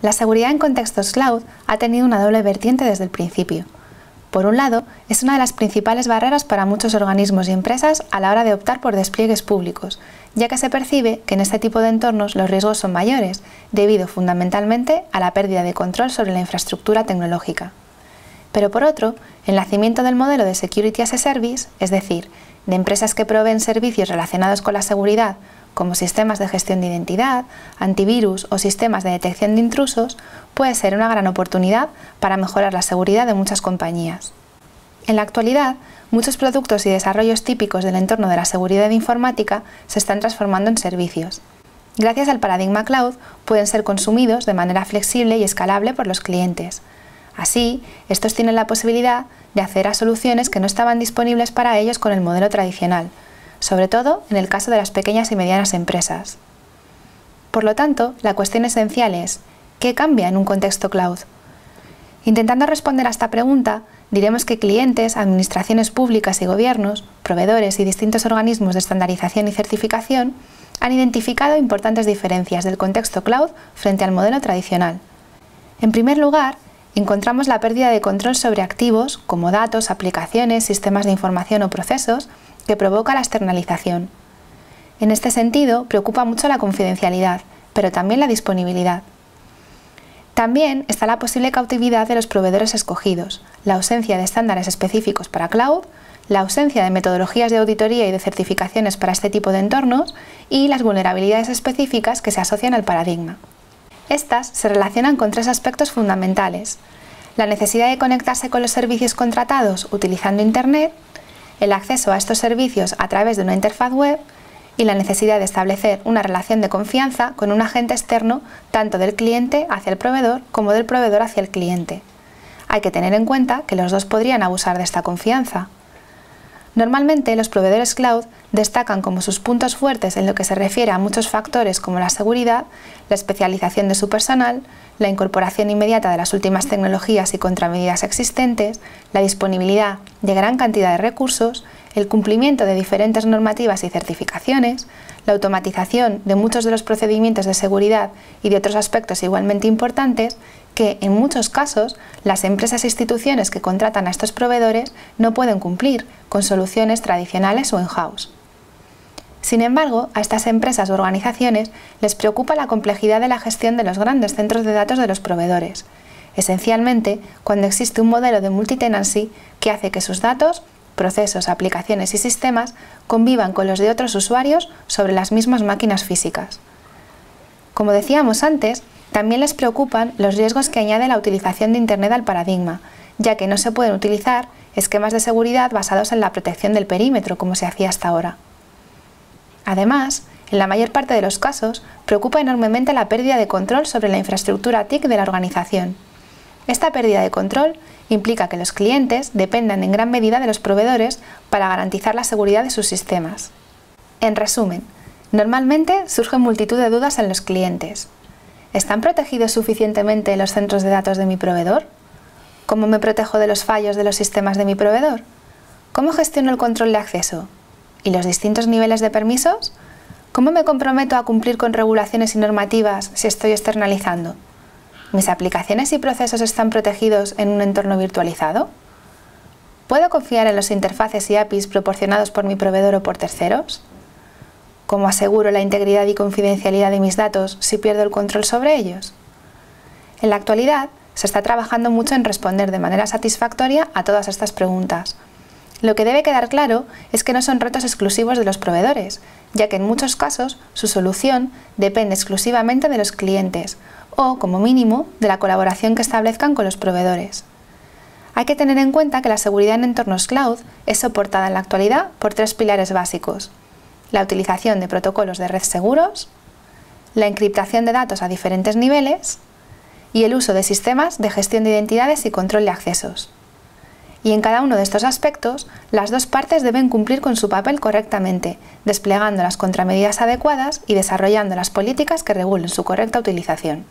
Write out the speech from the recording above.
La seguridad en contextos cloud ha tenido una doble vertiente desde el principio. Por un lado, es una de las principales barreras para muchos organismos y empresas a la hora de optar por despliegues públicos, ya que se percibe que en este tipo de entornos los riesgos son mayores, debido fundamentalmente a la pérdida de control sobre la infraestructura tecnológica. Pero por otro, el nacimiento del modelo de Security as a Service, es decir, de empresas que proveen servicios relacionados con la seguridad como sistemas de gestión de identidad, antivirus o sistemas de detección de intrusos, puede ser una gran oportunidad para mejorar la seguridad de muchas compañías. En la actualidad, muchos productos y desarrollos típicos del entorno de la seguridad informática se están transformando en servicios. Gracias al paradigma cloud, pueden ser consumidos de manera flexible y escalable por los clientes. Así, estos tienen la posibilidad de acceder a soluciones que no estaban disponibles para ellos con el modelo tradicional, sobre todo en el caso de las pequeñas y medianas empresas. Por lo tanto, la cuestión esencial es, ¿qué cambia en un contexto cloud? Intentando responder a esta pregunta, diremos que clientes, administraciones públicas y gobiernos, proveedores y distintos organismos de estandarización y certificación han identificado importantes diferencias del contexto cloud frente al modelo tradicional. En primer lugar, encontramos la pérdida de control sobre activos como datos, aplicaciones, sistemas de información o procesos que provoca la externalización. En este sentido, preocupa mucho la confidencialidad, pero también la disponibilidad. También está la posible cautividad de los proveedores escogidos, la ausencia de estándares específicos para cloud, la ausencia de metodologías de auditoría y de certificaciones para este tipo de entornos y las vulnerabilidades específicas que se asocian al paradigma. Estas se relacionan con tres aspectos fundamentales. La necesidad de conectarse con los servicios contratados utilizando Internet, el acceso a estos servicios a través de una interfaz web y la necesidad de establecer una relación de confianza con un agente externo tanto del cliente hacia el proveedor como del proveedor hacia el cliente. Hay que tener en cuenta que los dos podrían abusar de esta confianza. Normalmente los proveedores cloud destacan como sus puntos fuertes en lo que se refiere a muchos factores como la seguridad, la especialización de su personal, la incorporación inmediata de las últimas tecnologías y contramedidas existentes, la disponibilidad de gran cantidad de recursos, el cumplimiento de diferentes normativas y certificaciones, la automatización de muchos de los procedimientos de seguridad y de otros aspectos igualmente importantes que, en muchos casos, las empresas e instituciones que contratan a estos proveedores no pueden cumplir con soluciones tradicionales o in-house. Sin embargo, a estas empresas o organizaciones les preocupa la complejidad de la gestión de los grandes centros de datos de los proveedores, esencialmente cuando existe un modelo de multitenancy que hace que sus datos, procesos, aplicaciones y sistemas convivan con los de otros usuarios sobre las mismas máquinas físicas. Como decíamos antes, también les preocupan los riesgos que añade la utilización de Internet al paradigma, ya que no se pueden utilizar esquemas de seguridad basados en la protección del perímetro, como se hacía hasta ahora. Además, en la mayor parte de los casos, preocupa enormemente la pérdida de control sobre la infraestructura TIC de la organización. Esta pérdida de control implica que los clientes dependan en gran medida de los proveedores para garantizar la seguridad de sus sistemas. En resumen, normalmente surgen multitud de dudas en los clientes, ¿Están protegidos suficientemente los centros de datos de mi proveedor? ¿Cómo me protejo de los fallos de los sistemas de mi proveedor? ¿Cómo gestiono el control de acceso? ¿Y los distintos niveles de permisos? ¿Cómo me comprometo a cumplir con regulaciones y normativas si estoy externalizando? ¿Mis aplicaciones y procesos están protegidos en un entorno virtualizado? ¿Puedo confiar en los interfaces y APIs proporcionados por mi proveedor o por terceros? ¿Cómo aseguro la integridad y confidencialidad de mis datos si pierdo el control sobre ellos? En la actualidad, se está trabajando mucho en responder de manera satisfactoria a todas estas preguntas. Lo que debe quedar claro es que no son retos exclusivos de los proveedores, ya que en muchos casos su solución depende exclusivamente de los clientes o, como mínimo, de la colaboración que establezcan con los proveedores. Hay que tener en cuenta que la seguridad en entornos cloud es soportada en la actualidad por tres pilares básicos la utilización de protocolos de red seguros, la encriptación de datos a diferentes niveles y el uso de sistemas de gestión de identidades y control de accesos. Y en cada uno de estos aspectos, las dos partes deben cumplir con su papel correctamente, desplegando las contramedidas adecuadas y desarrollando las políticas que regulen su correcta utilización.